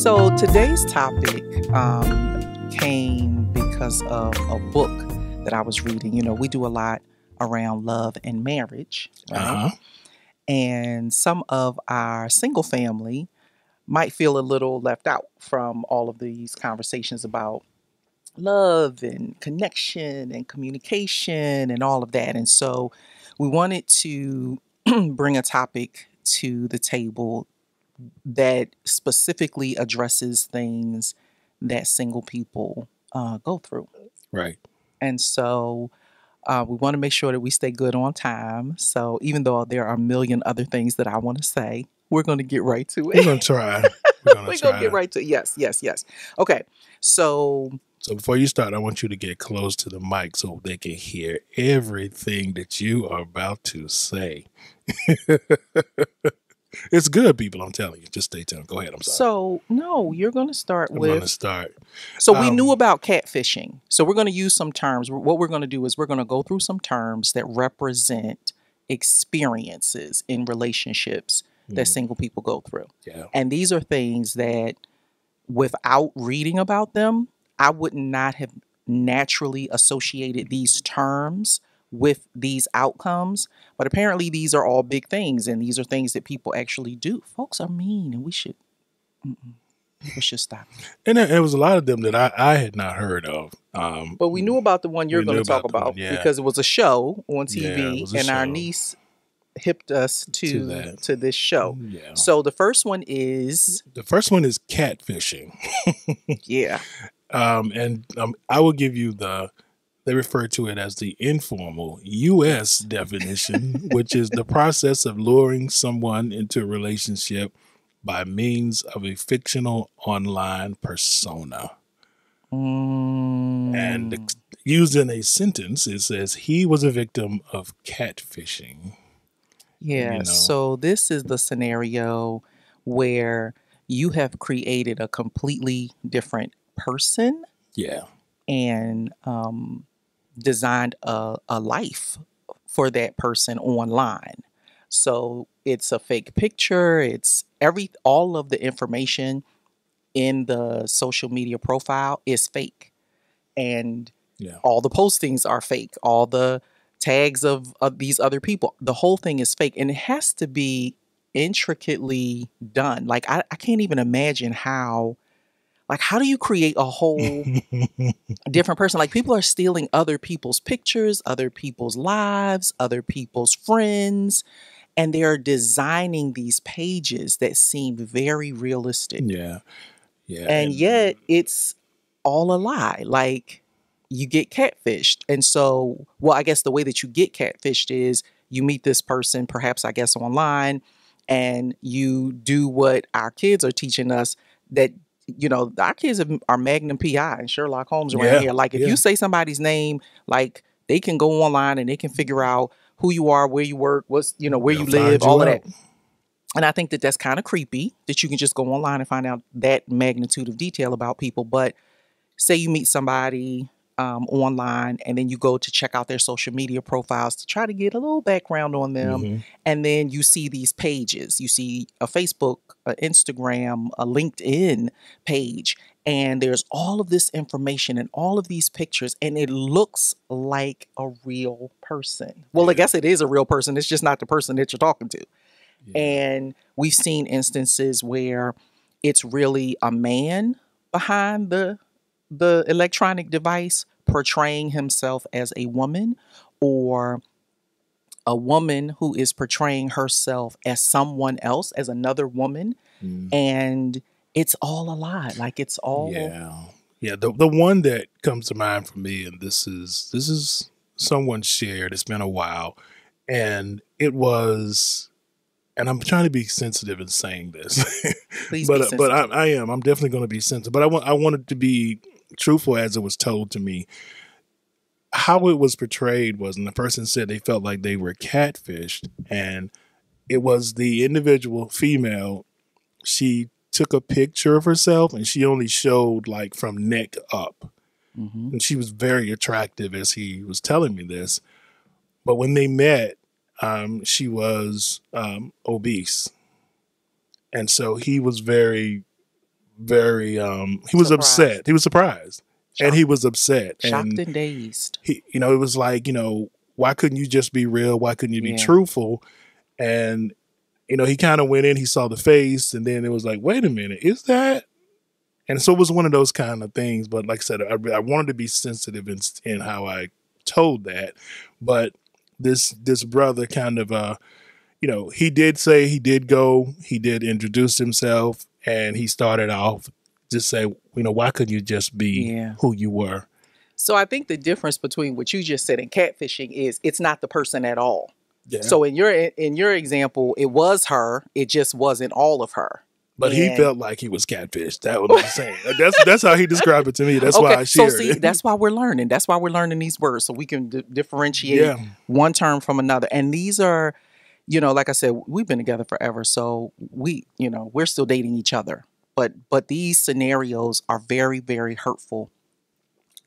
So today's topic um, came because of a book that I was reading. You know, we do a lot around love and marriage, right? Uh-huh. And some of our single family might feel a little left out from all of these conversations about love and connection and communication and all of that. And so we wanted to bring a topic to the table that specifically addresses things that single people uh, go through. Right. And so uh, we want to make sure that we stay good on time. So even though there are a million other things that I want to say, we're going to get right to it. We're gonna try. We're going to get right to it. Yes, yes, yes. Okay. So So before you start, I want you to get close to the mic so they can hear everything that you are about to say. it's good, people. I'm telling you. Just stay tuned. Go ahead. I'm sorry. so no, you're going to start I'm going to start. So we knew Um, about catfishing. So we're going to use some terms. What we're going to do is we're going to go through some terms that represent experiences in relationships that Mm, single people go through. yeah. And these are things that without reading about them, I would not have naturally associated these terms with these outcomes. But apparently these are all big things and these are things that people actually do. Folks are mean and we should mm-mm, we should stop. And there, was a lot of them that I, I had not heard of. Um, But we knew about the one you're going to talk about one, yeah. because it was a show on TV, a and our niece hipped us to To to, this show. Yeah. So the first one is The first one is catfishing. yeah, Um, and um, I will give you the, they refer to it as the informal U.S. definition, which is the process of luring someone into a relationship by means of a fictional online persona. And Mm, used in a sentence, it says he was a victim of catfishing. yeah. know. So this is the scenario where you have created a completely different person Yeah. and um, designed a, a life for that person online. So it's a fake picture. It's every all of the information in the social media profile is fake, and Yeah. all the postings are fake. All the tags of, of these other people, the whole thing is fake, and it has to be intricately done. Like I, I can't even imagine how. Like, how do you create a whole different person. Like people are stealing other people's pictures, other people's lives, other people's friends, and they're designing these pages that seem very realistic. yeah. Yeah. And yet it's all a lie. Like you get catfished. And so, well, I guess the way that you get catfished is you meet this person, perhaps I guess online, and you do what our kids are teaching us that you know our kids are Magnum PI and Sherlock Holmes around Yeah, here. Like if yeah. you say somebody's name, like they can go online and they can figure out who you are, where you work, what's you know where They'll you live, you all of that. And I think that that's kind of creepy that you can just go online and find out that magnitude of detail about people. But say you meet somebody um, online and then you go to check out their social media profiles to try to get a little background on them. Mhm. And then you see these pages. You see a Facebook, a Instagram, a LinkedIn page. And there's all of this information and all of these pictures, and it looks like a real person. Well, I guess it is a real person. It's just not the person that you're talking to. Yeah. And we've seen instances where it's really a man behind the the electronic device portraying himself as a woman or a woman who is portraying herself as someone else as another woman Mm. and it's all a lie like it's all Yeah, yeah. The the one that comes to mind for me, and this is this is someone shared. It's been a while, and it was, and I'm trying to be sensitive in saying this, Please be but but I. I am. I'm definitely going to be sensitive. But I want I wanted to be truthful as it was told to me. How it was portrayed was, and the person said they felt like they were catfished, and it was the individual female. She took a picture of herself and she only showed like from neck up. Mhm. And she was very attractive as he was telling me this. But when they met, um, she was um, obese. And so he was very, very um he was Surprised. upset. He was surprised. And he was upset. shocked And and dazed. he you know, it was like, you know, why couldn't you just be real? Why couldn't you be Yeah. truthful? And you know, he kind of went in, he saw the face, and then it was like, wait a minute, is that? And so it was one of those kind of things. But like I said, I, I wanted to be sensitive in, in how I told that. But this this brother kind of uh, you know, he did say he did go, he did introduce himself, and he started off just say, you know, why couldn't you just be Yeah. who you were? So I think the difference between what you just said and catfishing is it's not the person at all. Yeah. So in your in your example, it was her. It just wasn't all of her. But he felt like he was catfished. That was what I'm saying. That's that's how he described it to me. That's why I shared. so see, it. that's why we're learning. That's why we're learning these words so we can di- differentiate yeah, one term from another. And these are, you know, like I said, we've been together forever, so we, you know, we're still dating each other. But but these scenarios are very very hurtful,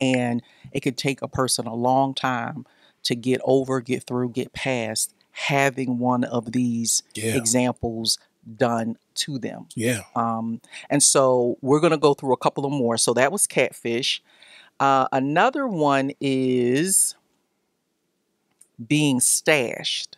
and it could take a person a long time to get over, get through, get past having one of these yeah, examples done to them. yeah. Um, and so we're going to go through a couple of more. So that was catfish. Uh, another one is being stashed.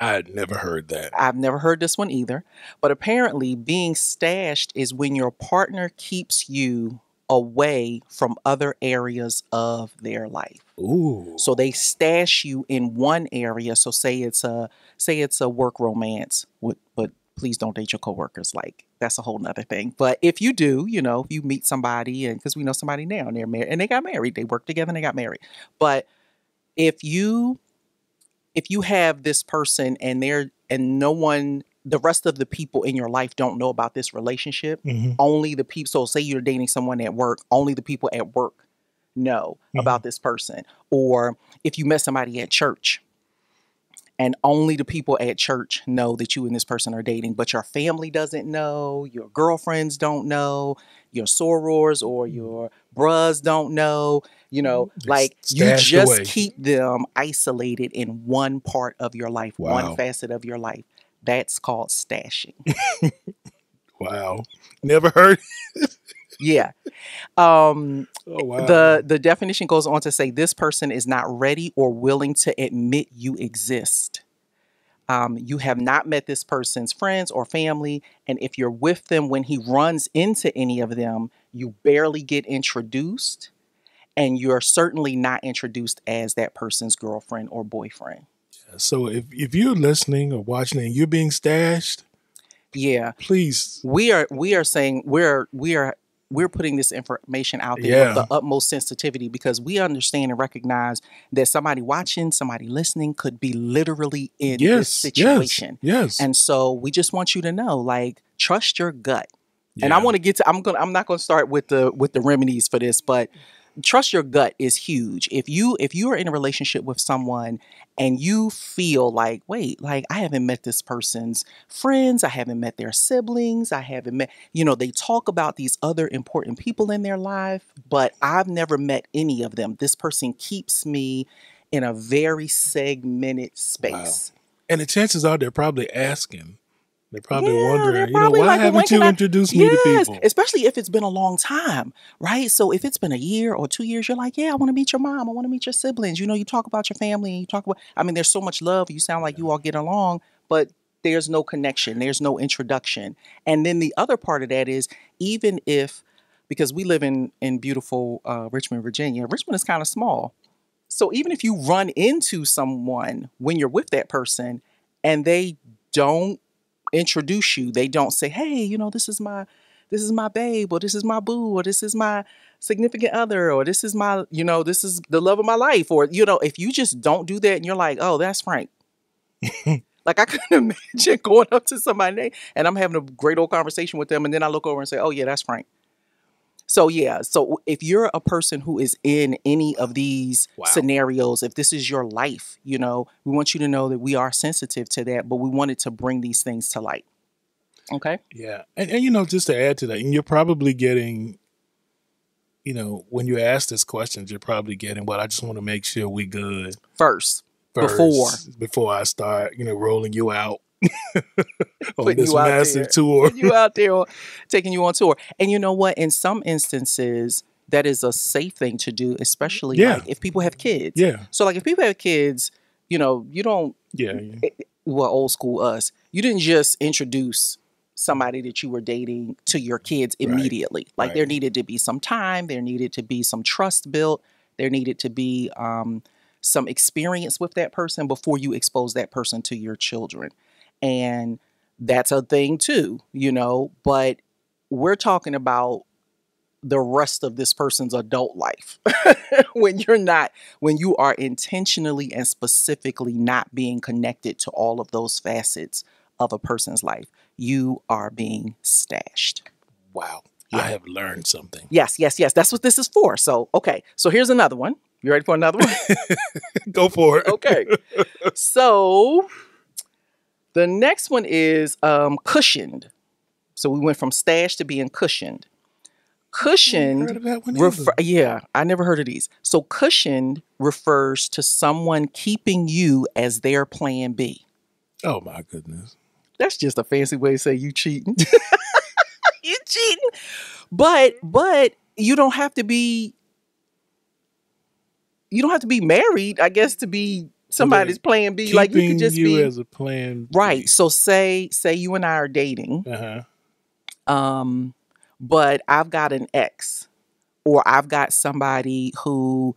I had never heard that. I've never heard this one either. But apparently, being stashed is when your partner keeps you away from other areas of their life. Ooh, So they stash you in one area. So say it's a say it's a work romance, but please don't date your coworkers. Like that's a whole nother thing. But if you do, you know, if you meet somebody and because we know somebody now and they're married and they got married, they worked together and they got married. But if you if you have this person and they're and no one the rest of the people in your life don't know about this relationship Mhm. only the people so say you're dating someone at work only the people at work know Mhm. about this person or if you met somebody at church and only the people at church know that you and this person are dating but your family doesn't know your girlfriends don't know your sorors or your bros don't know you know Just like you just away. keep them isolated in one part of your life Wow. one facet of your life that's called stashing wow. Never heard. yeah um Oh wow. the the definition goes on to say this person is not ready or willing to admit you exist um, you have not met this person's friends or family and if you're with them when he runs into any of them you barely get introduced and you're certainly not introduced as that person's girlfriend or boyfriend so if if you're listening or watching and you're being stashed, yeah please. we are we are saying we're we are we're putting this information out there Yeah. with the utmost sensitivity because we understand and recognize that somebody watching, somebody listening could be literally in this situation. Yes. Yes. And so we just want you to know, like, trust your gut. And I Yeah. want to get to I'm gonna I'm not gonna start with the with the remedies for this, but trust your gut is huge. If you if you are in a relationship with someone and you feel like, wait, like I haven't met this person's friends, I haven't met their siblings, I haven't met, you know, they talk about these other important people in their life, but I've never met any of them. This person keeps me in a very segmented space. And the chances are they're probably asking. They're probably Yeah, they're wondering, you know, why like, haven't you I- introduced me to Yes, people? especially if it's been a long time, right? So if it's been a year or two years, you're like, yeah, I want to meet your mom. I want to meet your siblings. You know, you talk about your family and you talk about, I mean, there's so much love. You sound like you all get along, but there's no connection, there's no introduction. And then the other part of that is even if, because we live in, in beautiful uh, Richmond, Virginia, Richmond is kind of small. So even if you run into someone when you're with that person and they don't introduce you, they don't say, "Hey, you know, this is my this is my babe or this is my boo or this is my significant other or this is my, you know, this is the love of my life or you know, if you just don't do that and you're like, "Oh, that's Frank." like I couldn't imagine going up to somebody and I'm having a great old conversation with them and then I look over and say, "Oh, yeah, that's Frank." So yeah, so if you're a person who is in any of these Wow. scenarios, if this is your life, you know, we want you to know that we are sensitive to that, but we wanted to bring these things to light. Okay? Yeah. And, and, you know, just to add to that, and you're probably getting, you know, when you ask this questions, you're probably getting, well, I just want to make sure we good First. First Before. before I start, you know, rolling you out on this massive tour. you out there taking you on tour. And you know what? In some instances, that is a safe thing to do, especially Yeah. like if people have kids. Yeah, So like if people have kids, you know, you don't yeah, yeah. well old school us. You didn't just introduce somebody that you were dating to your kids Right. immediately. Like there needed to be some time, there needed to be some trust built, there needed to be um, some experience with that person before you expose that person to your children. And that's a thing too, you know, but we're talking about the rest of this person's adult life when you're not when you are intentionally and specifically not being connected to all of those facets of a person's life. You are being stashed. Wow, Yeah. I have learned something. yes yes yes. That's what this is for. So okay. So here's another one you ready for another one Go for it. okay so the next one is um cushioned so we went from stash to being cushioned cushioned Heard of that one Refer- yeah, I never heard of these. So cushioned refers to someone keeping you as their plan B. Oh my goodness. That's just a fancy way to say you cheating. you cheating. But but you don't have to be you don't have to be married, I guess, to be somebody's plan B. Like you could just you be as a plan. right. So say say you and I are dating Uh huh. um but i've got an ex or i've got somebody who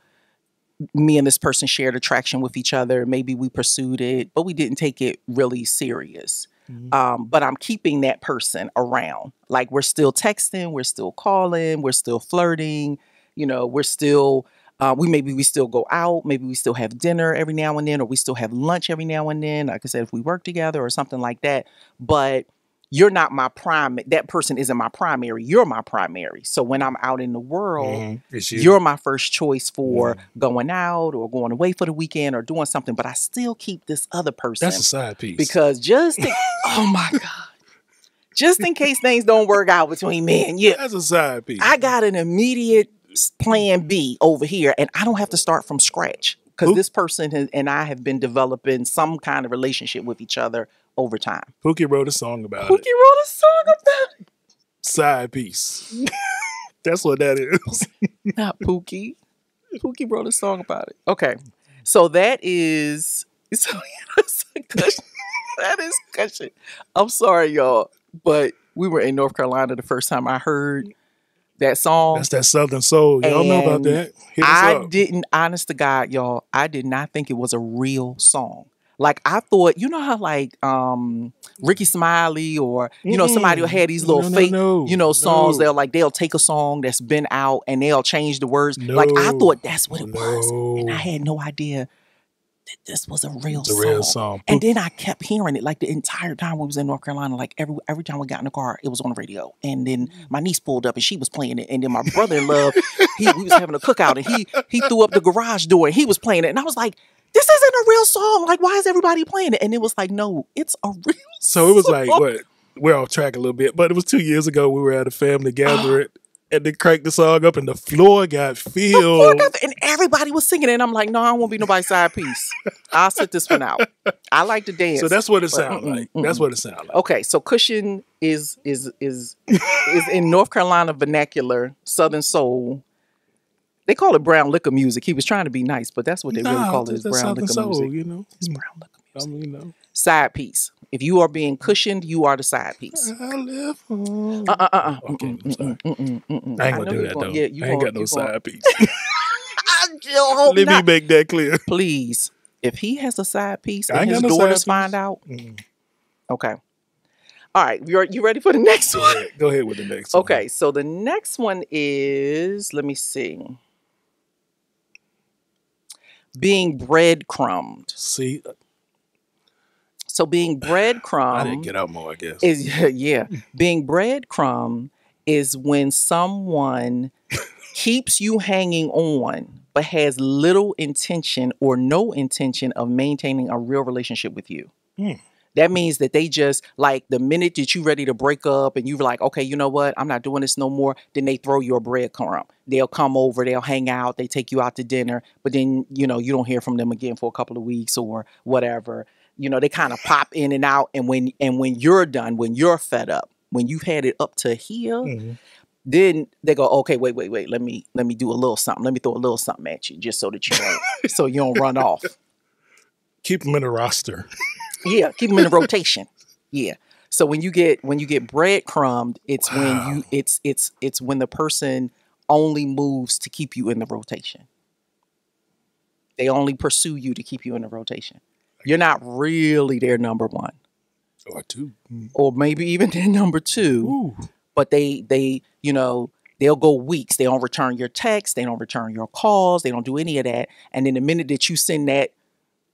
me and this person shared attraction with each other maybe we pursued it but we didn't take it really serious Mhm. um but i'm keeping that person around like we're still texting we're still calling we're still flirting you know we're still uh, we maybe we still go out maybe we still have dinner every now and then or we still have lunch every now and then like i said if we work together or something like that but you're not my prime that person isn't my primary you're my primary so when i'm out in the world Mhm. You. are my first choice for Yeah. going out or going away for the weekend or doing something but i still keep this other person That's a side piece. because just in, oh my god just in case things don't work out between me and you that's a side piece. i got an immediate plan b over here and i don't have to start from scratch because this person has, and i have been developing some kind of relationship with each other over time Pookie wrote a song about Pookie it. wrote a song about it Side piece. That's what that is. not Pookie. Pookie wrote a song about it. Okay, so that is so that's a cushion. that is cushion. I'm sorry, y'all, but we were in North Carolina the first time I heard that song. That's that Southern soul. Y'all know about that. I up. didn't, honest to God, y'all, I did not think it was a real song. Like I thought, you know how like um Rickey Smiley or you know somebody will Mm-mm. have these little No, no, fake no, you know songs they'll like they'll take a song that's been out and they'll change the words like i thought that's what it was and i had no idea that this was a real It's a song. real song. and then i kept hearing it like the entire time we was in north carolina like every every time we got in the car it was on the radio. And then mm. my niece pulled up and she was playing it. And then my brother-in-law he we was having a cookout and he he threw up the garage door and he was playing it. And i was like this isn't a real song. Like why is everybody playing it? And it was like no it's a real So it was like what? We're off track a little bit, but it was two years ago. We were at a family oh, gathering, and they cranked the song up, and the floor got filled. and everybody was singing it. And I'm like, no, I won't be nobody's side piece. I'll sit this one out. I like to dance. So that's what it sounds mm-mm, like. That's what it sounds like. okay. So cushion is is is is in North Carolina vernacular, Southern soul. They call it brown liquor music. He was trying to be nice, but that's what they really Nah, call it is brown liquor soul, music. you know. It's hmm. brown liquor music. you know. Side piece. If you are being cushioned, you are the side piece. I live on. Uh uh uh uh. Okay, I'm sorry. Mm-mm, mm-mm, mm-mm. I ain't know gonna do you're that gonna- though. Yeah, you I ain't gonna- got no you gonna- side piece. I still hope Let me not. make that clear. Please, if he has a side piece I and ain't his got no daughters side find piece. out, Mm. okay. All right, you you ready for the next Go one? ahead. Go ahead with the next one. Okay, so the next one is let me see. Being breadcrumbed. See, So being breadcrumb. I didn't get out more, I guess. is yeah, being breadcrumb is when someone keeps you hanging on but has little intention or no intention of maintaining a real relationship with you. Hmm. That means that they just like the minute that you're ready to break up and you're like, okay, you know what, I'm not doing this no more. Then they throw you a breadcrumb. They'll come over, they'll hang out, they take you out to dinner, but then you know you don't hear from them again for a couple of weeks or whatever. You know they kind of pop in and out, and when and when you're done, when you're fed up, when you've had it up to here, Mhm. then they go, okay, wait, wait, wait, let me let me do a little something. Let me throw a little something at you, just so that you don't so you don't run off. Keep them in the roster. Yeah, keep them in a rotation. Yeah. So when you get when you get breadcrumbed, it's when you it's it's it's when the person only moves to keep you in the rotation. They only pursue you to keep you in the rotation. You're not really their number one, Or two. Mm. or maybe even their number two. Ooh. But they they you know they'll go weeks. They don't return your texts. They don't return your calls. They don't do any of that. And then the minute that you send that,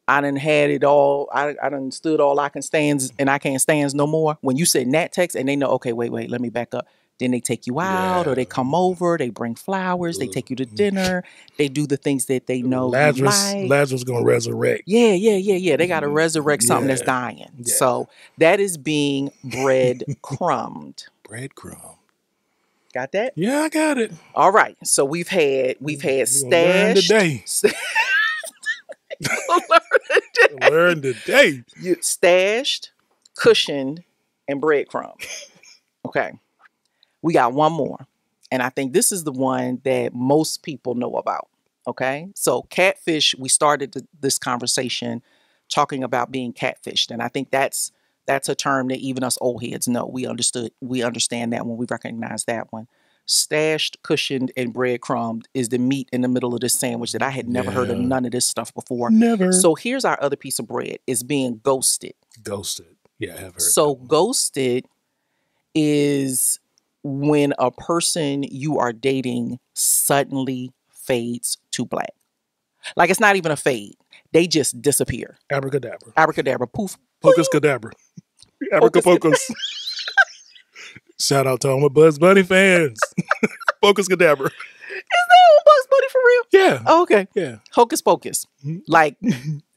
I done had it all. I I done stood all I can stands and I can't stands no more. When you send that text and they know, okay, wait, wait, let me back up. Then they take you out or they come over, they bring flowers, they take you to dinner, they do the things that they know you Lazarus, like. Lazarus gonna resurrect. Yeah, yeah, yeah, yeah. They got to Mhm. resurrect something that's dying. Yeah. So that is being bread crumbed. bread crumb. Got that? Yeah, I got it. All right. So we've had we've had We gonna learn stashed. today. Learn today. you stashed, cushioned, and breadcrumb. Okay. We got one more. And I think this is the one that most people know about. Okay. So, catfish, we started th- this conversation talking about being catfished. And I think that's that's a term that even us old heads know. We understood, we understand that when we recognize that one. Stashed, cushioned, and breadcrumbed is the meat in the middle of this sandwich that I had never heard of none of this stuff before. Never. So here's our other piece of bread is being ghosted. ghosted. Yeah, I have heard. So one. ghosted is when a person you are dating suddenly fades to black. Like it's not even a fade. They just disappear. abracadabra, Abracadabra, poof. pocus cadabra, abracapocus. Shout out to all my Buzz Bunny fans. Pocus cadabra. Oh, Bugs Bunny for real? Yeah, Oh, okay. yeah. Hocus pocus. Mhm. Like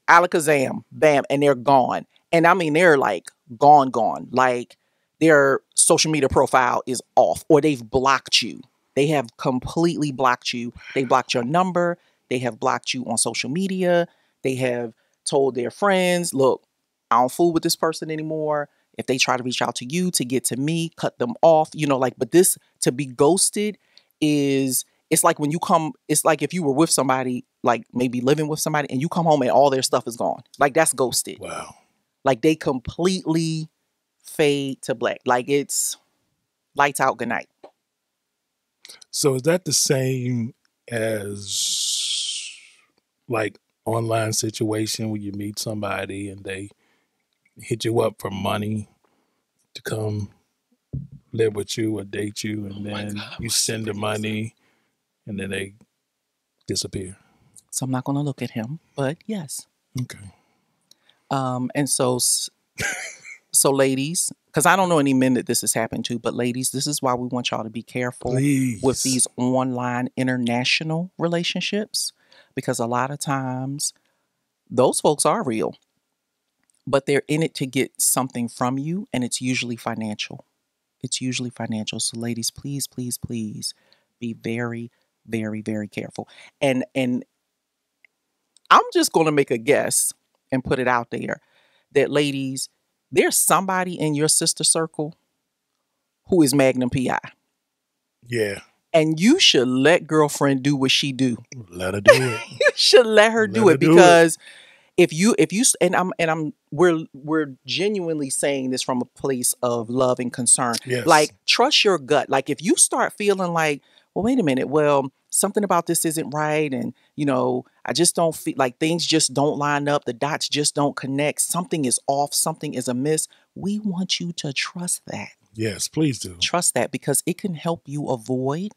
alakazam, bam, and they're gone. And I mean they're like gone, gone. Like their social media profile is off or they've blocked you. They have completely blocked you. They blocked your number. They have blocked you on social media. They have told their friends, look, I don't fool with this person anymore. If they try to reach out to you to get to me, cut them off. You know, like, but this to be ghosted is it's like when you come, it's like if you were with somebody, like maybe living with somebody, and you come home and all their stuff is gone. Like that's ghosted. Wow. Like they completely fade to black. Like it's lights out, good night. So is that the same as like online situation where you meet somebody and they hit you up for money to come live with you or date you and Oh then God, you send the money and then they disappear. So I'm not gonna look at him, but yes. Okay. Um, and so, so ladies, because I don't know any men that this has happened to, but ladies, this is why we want y'all to be careful Please. with these online international relationships, because a lot of times those folks are real, but they're in it to get something from you, and it's usually financial. It's usually financial. So, ladies, please, please, please be very, very, very careful. And and I'm just going to make a guess and put it out there that ladies, there's somebody in your sister circle who is Magnum PI. Yeah. And you should let girlfriend do what she do. Let her do it. You should let her do her it do it. because if you if you and I'm and I'm we're we're genuinely saying this from a place of love and concern. yes. Like trust your gut. Like if you start feeling like, well, wait a minute, well, something about this isn't right, and you know, I just don't feel like things just don't line up, the dots just don't connect, something is off, something is amiss. We want you to trust that. yes, please do. Trust that because it can help you avoid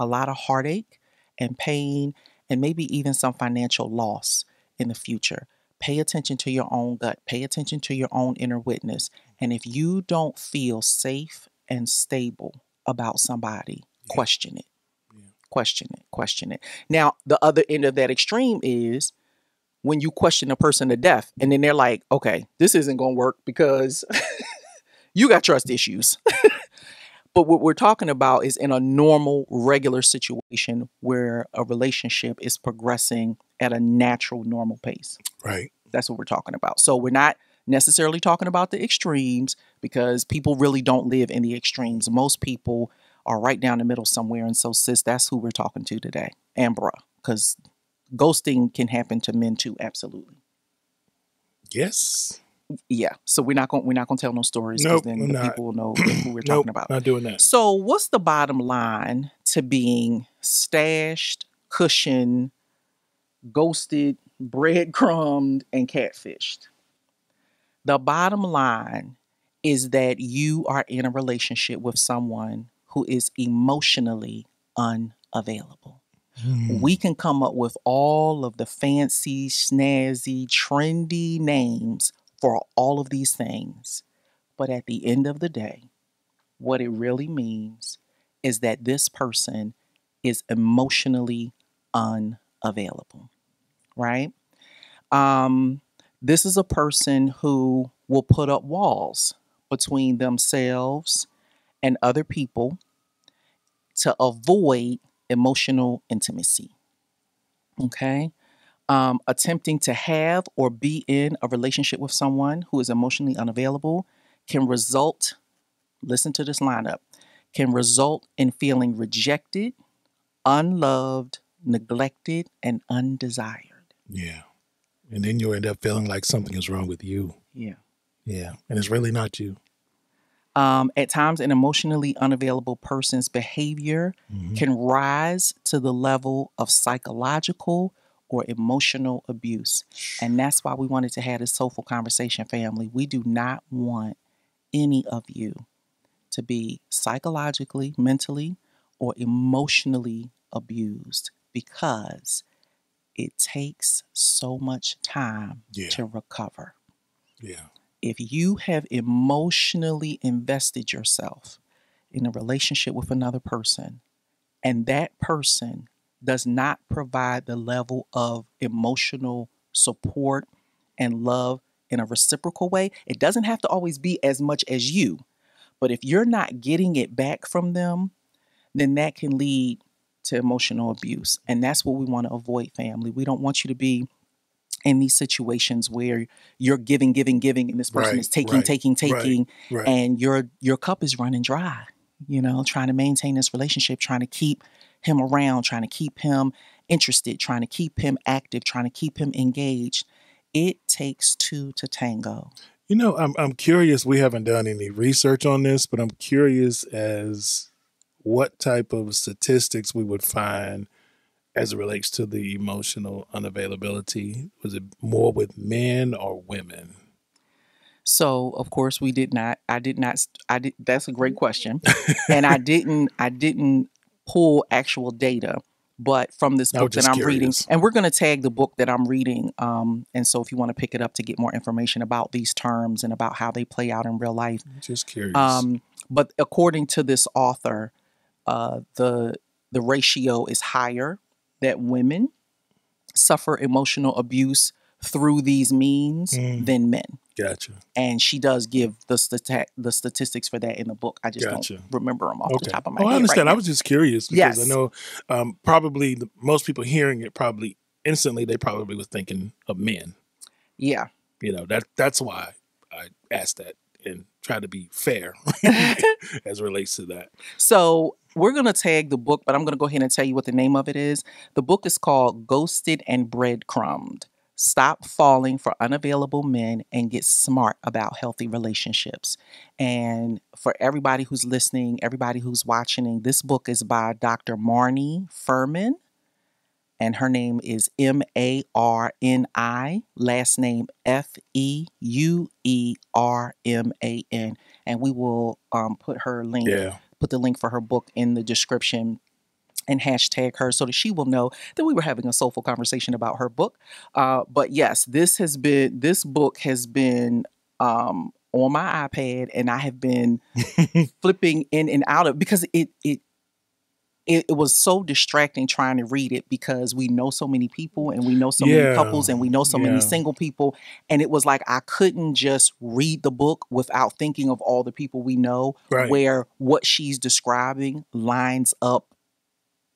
a lot of heartache and pain and maybe even some financial loss in the future. Pay attention to your own gut, pay attention to your own inner witness. And if you don't feel safe and stable about somebody, Yeah. question it. Question it, question it. Now, the other end of that extreme is when you question a person to death and then they're like, okay, this isn't going to work because you got trust issues. but what we're talking about is in a normal, regular situation where a relationship is progressing at a natural, normal pace. Right. That's what we're talking about. So we're not necessarily talking about the extremes because people really don't live in the extremes. Most people are right down the middle somewhere. And so, sis, that's who we're talking to today, bruh, because ghosting can happen to men too. Absolutely. Yes. Yeah. So we're not going we're not going to tell no stories Nope, then the not. people will know who we're Nope. talking about. Not doing that. So, what's the bottom line to being stashed, cushioned, ghosted, breadcrumbed, and catfished? The bottom line is that you are in a relationship with someone who is emotionally unavailable. Hmm. We can come up with all of the fancy, snazzy, trendy names for all of these things. But at the end of the day, what it really means is that this person is emotionally unavailable, right? Um, this is a person who will put up walls between themselves and other people to avoid emotional intimacy. Okay? Um, attempting to have or be in a relationship with someone who is emotionally unavailable can result, listen to this lineup, can result in feeling rejected, unloved, neglected, and undesired. Yeah. And then you end up feeling like something is wrong with you. Yeah. Yeah. And it's really not you. Um, at times, an emotionally unavailable person's behavior Mhm. can rise to the level of psychological or emotional abuse. And that's why we wanted to have this soulful conversation, family. We do not want any of you to be psychologically, mentally, or emotionally abused because it takes so much time Yeah. to recover Yeah. If you have emotionally invested yourself in a relationship with another person and that person does not provide the level of emotional support and love in a reciprocal way, it doesn't have to always be as much as you. But if you're not getting it back from them, then that can lead to emotional abuse. And that's what we want to avoid, family. We don't want you to be in these situations where you're giving, giving, giving, and this person Right, is taking, right, taking, taking, Right. and your your cup is running dry. You know, trying to maintain this relationship, trying to keep him around, trying to keep him interested, trying to keep him active, trying to keep him engaged. It takes two to tango. You know, I'm I'm curious. We haven't done any research on this, but I'm curious as what type of statistics we would find as it relates to the emotional unavailability. Was it more with men or women? So, of course, we did not. I did not. I did. That's a great question, and I didn't. I didn't pull actual data, but from this book that I'm reading, and we're going to tag the book that I'm reading. Um, and so, if you want to pick it up to get more information about these terms and about how they play out in real life, Just curious. um, but according to this author, uh, the the ratio is higher that women suffer emotional abuse through these means Mm. than men gotcha. and she does give the stati- the statistics for that in the book. I just Gotcha. don't remember them off the top of my Oh, head. I understand. Right I was just curious because Yes. I know um, probably the, most people hearing it probably instantly they probably was thinking of men. yeah. You know that that's why I asked that and try to be fair as it relates to that. So we're gonna tag the book, but I'm gonna go ahead and tell you what the name of it is. The book is called "Ghosted and Breadcrumbed." Stop falling for unavailable men and get smart about healthy relationships. And for everybody who's listening, everybody who's watching, this book is by Dr. Marni Feuerman. And her name is M A R N I, last name F E U E R M A N. And we will um, put her link, Yeah. put the link for her book in the description and hashtag her so that she will know that we were having a soulful conversation about her book. Uh, but yes, this has been, this book has been um, on my iPad and I have been flipping in and out of because it, it, it, it was so distracting trying to read it because we know so many people and we know so many couples and we know so Yeah. many single people. And it was like I couldn't just read the book without thinking of all the people we know Right. where what she's describing lines up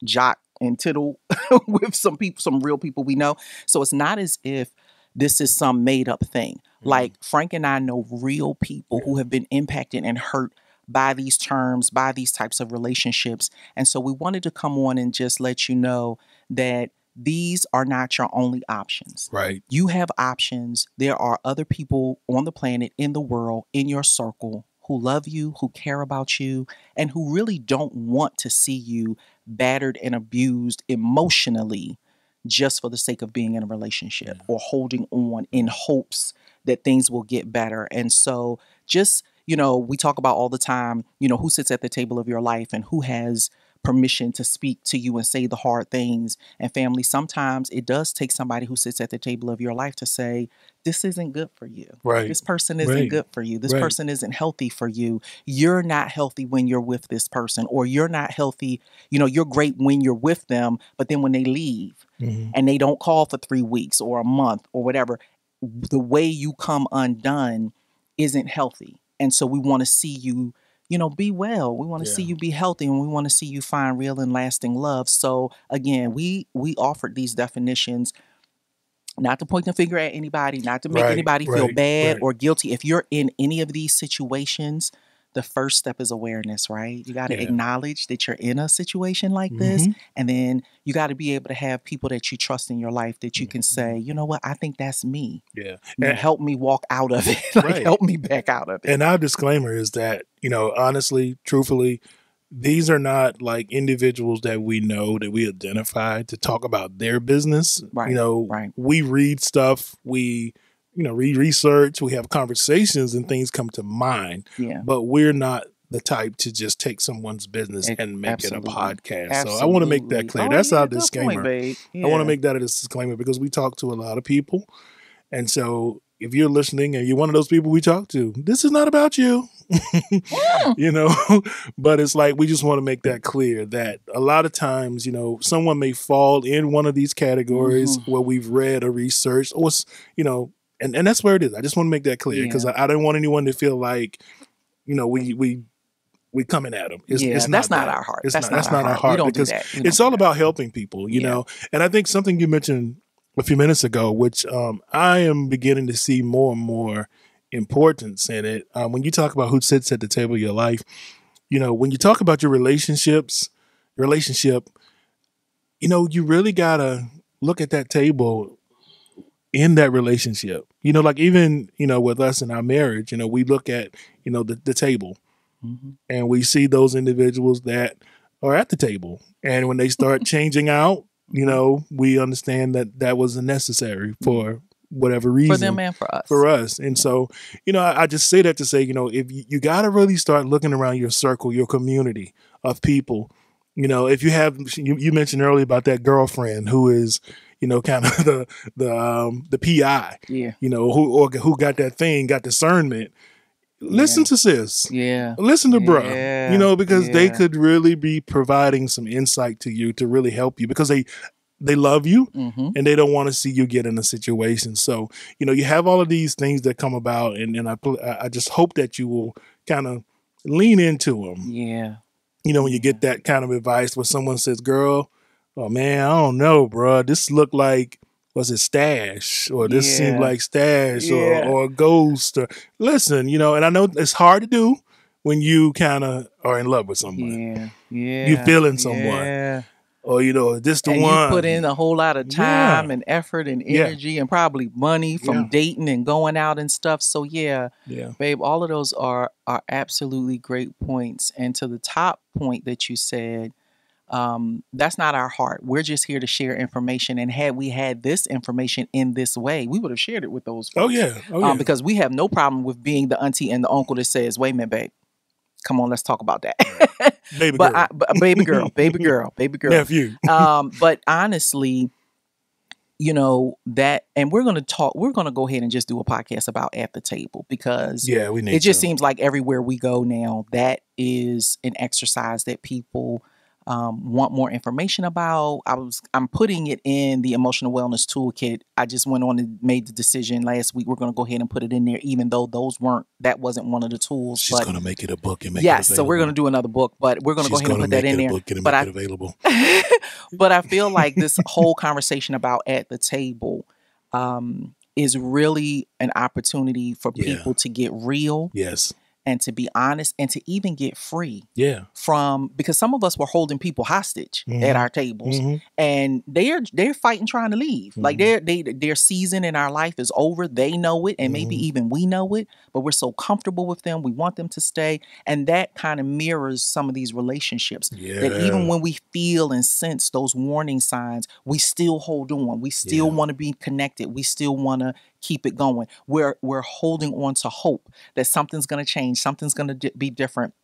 jot and tittle with some people, some real people we know. So it's not as if this is some made up thing. Mm-hmm. Like Frank and I know real people who have been impacted and hurt by these terms, by these types of relationships. And so we wanted to come on and just let you know that these are not your only options. Right. You have options. There are other people on the planet, in the world, in your circle who love you, who care about you, and who really don't want to see you battered and abused emotionally just for the sake of being in a relationship mm. or holding on in hopes that things will get better. And so just, you know, we talk about all the time, you know, who sits at the table of your life and who has permission to speak to you and say the hard things. And family, sometimes it does take somebody who sits at the table of your life to say, this isn't good for you. Right. This person isn't Right. good for you. This Right. person isn't healthy for you. You're not healthy when you're with this person, or you're not healthy. You know, you're great when you're with them, but then when they leave Mhm. and they don't call for three weeks or a month or whatever, the way you come undone isn't healthy. And so we want to see you, you know, be well. We want to see you be healthy and we want to see you find real and lasting love. So again, we we offered these definitions not to point the finger at anybody, not to make Right, anybody feel bad right. or guilty. If you're in any of these situations, the first step is awareness, right? You got to Yeah. acknowledge that you're in a situation like this. Mhm. And then you got to be able to have people that you trust in your life that you can Mm-hmm. say, you know what, I think that's me. Yeah. Know, And- help me walk out of it. like, Right. help me back out of it. And our disclaimer is that, you know, honestly, truthfully, these are not like individuals that we know that we identify to talk about their business. Right, You know, right. we read stuff, we, you know, read research, we have conversations and things come to mind, yeah. but we're not the type to just take someone's business Ex- and make absolutely. it a podcast. So I want to make that clear. Oh, That's yeah, our good point, disclaimer. babe. I want to make that a disclaimer because we talk to a lot of people. And so if you're listening and you're one of those people we talk to, this is not about you. you know, but it's like we just want to make that clear that a lot of times, you know, someone may fall in one of these categories Mm-hmm. where we've read or researched or, you know, and, and that's where it is. I just want to make that clear because I, I don't want anyone to feel like, you know, we, we, we coming at them. It's, yeah, it's that's not, that. our heart. It's that's not, that's not our We heart don't do because that. We it's all do about helping people, you Yeah. know. And I think something you mentioned a few minutes ago, which um, I am beginning to see more and more importance in it. Um, when you talk about who sits at the table of your life, you know, when you talk about your relationships, relationship, you know, you really gotta look at that table in that relationship. You know, like even you know with us in our marriage, you know, we look at you know the, the table. Mhm. and we see those individuals that are at the table and when they start changing out you know we understand that that was necessary for whatever reason For them and for us. for us and so you know I, I just say that to say you know if you, you got to really start looking around your circle your community of people you know if you have you, you mentioned earlier about that girlfriend who is you know kind of the the um the pi Yeah. you know who or who got that thing got discernment listen Yeah. to sis Yeah. listen to bruh Yeah, you know because they could really be providing some insight to you to really help you because they they love you hmm and they don't want to see you get in a situation so you know you have all of these things that come about and, and I, I I just hope that you will kind of lean into them Yeah. you know when you get that kind of advice where someone says girl oh man i don't know bro. this looked like was it stash or this Yeah. seemed like stash Yeah. or, or ghost or listen you know and i know it's hard to do when you kind of are in love with someone Yeah. Yeah. feeling someone. Yeah. or you know is this the and one you put in a whole lot of Yeah. time and effort and Yeah. energy and probably money from Yeah. dating and going out and stuff. So yeah, yeah babe, all of those are are absolutely great points. And to the top point that you said, um, that's not our heart. We're just here to share information. And had we had this information in this way, we would have shared it with those. oh yeah oh yeah Um, because we have no problem with being the auntie and the uncle that says, "Wait a minute, babe, come on, let's talk about that." baby but, girl I, but baby girl, baby girl, baby girl. nephew um, but honestly, you know that, and we're gonna talk. We're gonna go ahead and just do a podcast about at the table because yeah we need it just to. seems like everywhere we go now, that is an exercise that people um, want more information about. I was I'm putting it in the emotional wellness toolkit. I just went on and made the decision last week. We're going to go ahead and put it in there, even though those weren't that wasn't one of the tools. She's going to make it a book and make yes, it so we're going to do another book, but we're going to go ahead and put that in there. But I available. but I feel like this whole conversation about at the table um, is really an opportunity for Yeah. people to get real Yes. And to be honest and to even get free Yeah. from because some of us were holding people hostage Mhm. at our tables Mhm. and they're they're fighting trying to leave like Mhm. their they their season in our life is over they know it and maybe Mhm. even we know it but we're so comfortable with them we want them to stay and that kind of mirrors some of these relationships Yeah. that even when we feel and sense those warning signs, we still hold on. We still Yeah. want to be connected. We still want to keep it going. We're we're holding on to hope that something's going to change, something's going to di- be different.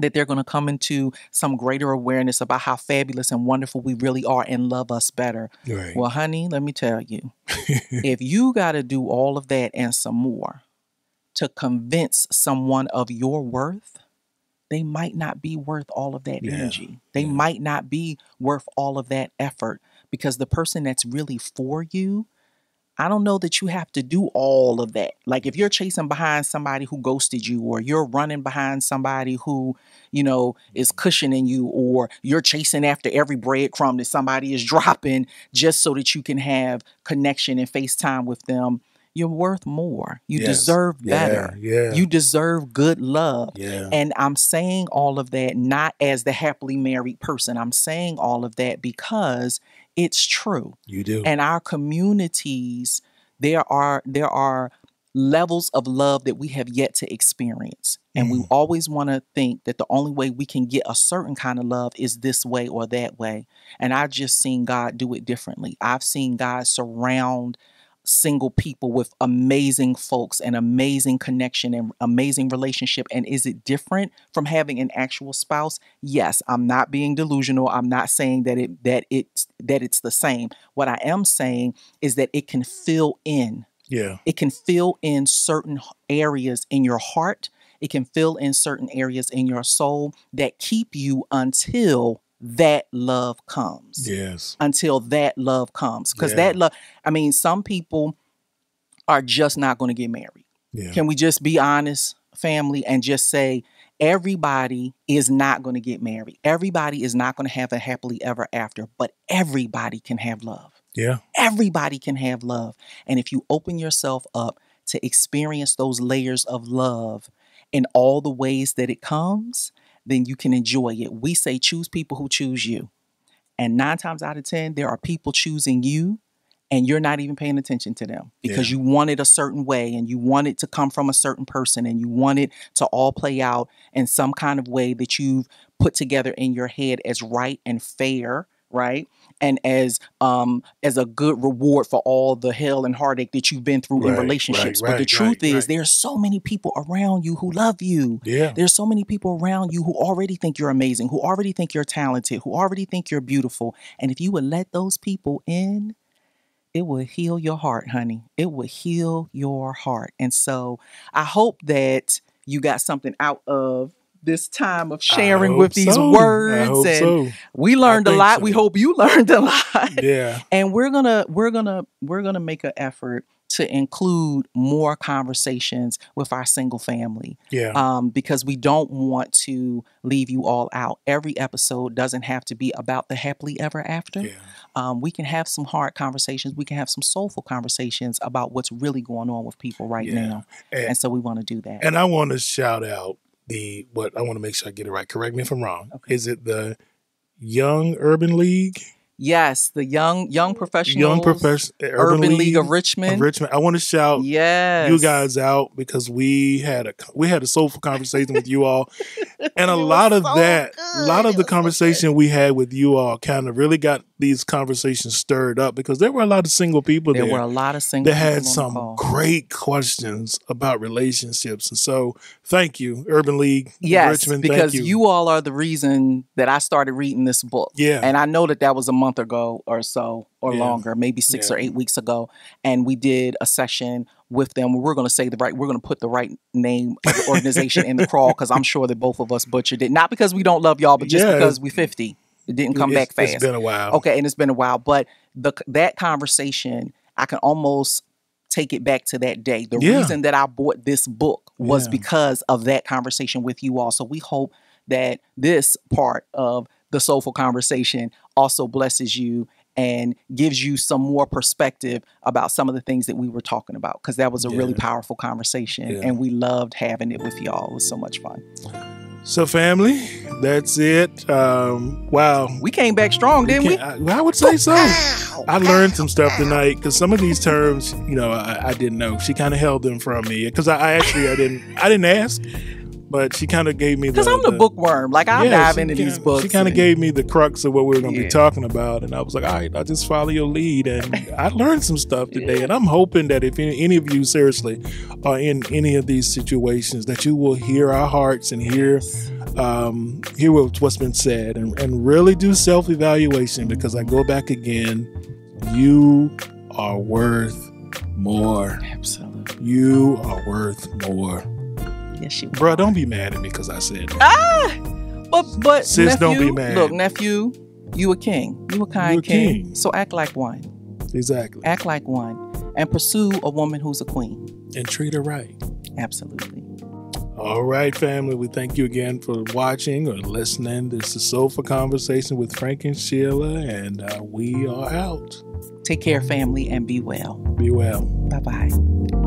That they're going to come into some greater awareness about how fabulous and wonderful we really are and love us better. right. Well, honey, let me tell you, if you got to do all of that and some more to convince someone of your worth, they might not be worth all of that Yeah, energy. They yeah. might not be worth all of that effort because the person that's really for you, I don't know that you have to do all of that. Like if you're chasing behind somebody who ghosted you, or you're running behind somebody who, you know, is cushioning you, or you're chasing after every breadcrumb that somebody is dropping just so that you can have connection and FaceTime with them, you're worth more. You Yes. deserve better. Yeah. Yeah. You deserve good love. yeah. And I'm saying all of that not as the happily married person. I'm saying all of that because it's true. you do. And our communities, there are there are levels of love that we have yet to experience. And we Mm. always want to think that the only way we can get a certain kind of love is this way or that way. And I've just seen God do it differently. I've seen God surround single people with amazing folks and amazing connection and amazing relationship and is it different from having an actual spouse? Yes i'm not being delusional. I'm not saying that it that it's that it's the same. What i am saying is that it can fill in. Yeah. it can fill in certain areas in your heart. It can fill in certain areas in your soul that keep you until that love comes Yes. until that love comes. Because Yeah. that love, I mean, some people are just not going to get married. Yeah. Can we just be honest, family, and just say everybody is not going to get married? Everybody is not going to have a happily ever after, but everybody can have love. Yeah. Everybody can have love. And if you open yourself up to experience those layers of love in all the ways that it comes, then you can enjoy it. We say choose people who choose you. And nine times out of 10, there are people choosing you and you're not even paying attention to them because Yeah. you want it a certain way and you want it to come from a certain person and you want it to all play out in some kind of way that you've put together in your head as right and fair, right? And as um as a good reward for all the hell and heartache that you've been through in relationships. right, but the truth right, is right. there's so many people around you who love you. Yeah. There's so many people around you who already think you're amazing, who already think you're talented, who already think you're beautiful. And if you would let those people in, it will heal your heart, honey. It will heal your heart. And so I hope that you got something out of this time of sharing with these so. Words. and so. we learned a lot. so. We hope you learned a lot Yeah. and we're gonna we're gonna we're gonna make an effort to include more conversations with our single family Yeah. um, because we don't want to leave you all out every episode doesn't have to be about the happily ever after yeah. um, we can have some hard conversations we can have some soulful conversations about what's really going on with people right Yeah. now And- and so we want to do that And I want to shout out the what I want to make sure I get it right. Correct me if I'm wrong. Okay. Is it the Young Urban League? Yes the young young professionals Young professional eh, urban, league, of richmond of Richmond. I want to shout yes you guys out because we had a we had a soulful conversation with you all, and a lot of so that, a lot of It the was so conversation we had with you all kind of really got these conversations stirred up because there were a lot of single people there there, were a lot of single that had some great questions about relationships, and so thank you, Urban League, Yes, Richmond. because thank you. all are the reason that I started reading this book. yeah, And I know that that was a month ago or so or Yeah. longer, maybe six Yeah. or eight weeks ago. And we did a session with them. We're going to say the right, we're going to put the right name of the organization in the crawl because I'm sure that both of us butchered it. Not because we don't love y'all, but just Yeah. because we're 50. It didn't come It's- back fast. It's been a while. Okay, and it's been a while, but the that conversation, I can almost take it back to that day. The reason that I bought this book was because of that conversation with you all. So we hope that this part of the soulful conversation also blesses you and gives you some more perspective about some of the things that we were talking about because that was a really powerful conversation Yeah. and we loved having it with y'all. It was so much fun. So, family, that's it. Um, wow. We came back strong, didn't we? I, I would say so. I learned some stuff tonight because some of these terms, you know, I, I didn't know. She kind of held them from me because I, I actually I didn't I didn't ask, but she kind of gave me the. Because I'm the bookworm. Like I Yeah, dive into kinda- these books. She kind of gave me the crux of what we were going to Yeah. be talking about, and I was like, "All right, I'll just follow your lead." And I learned some stuff today, and I'm hoping that if any, any of you seriously are in any of these situations, that you will hear our hearts and hear um, hear what- what's been said, and, and really do self evaluation. Because I go back again, you are worth more. Absolutely. You are worth more, Yes, you Bruh, Don't be mad at me because I said that. Ah, but but Sis, nephew, don't be mad. Look, nephew, you a king. You a kind You a king. king. So act like one. exactly, Act like one, and pursue a woman who's a queen. and treat her right. Absolutely. All right, family. We thank you again for watching or listening. This is Soulful Conversation with Frank and Sheila, and uh, we are out. Take care, family, and be well. Be well. Bye bye.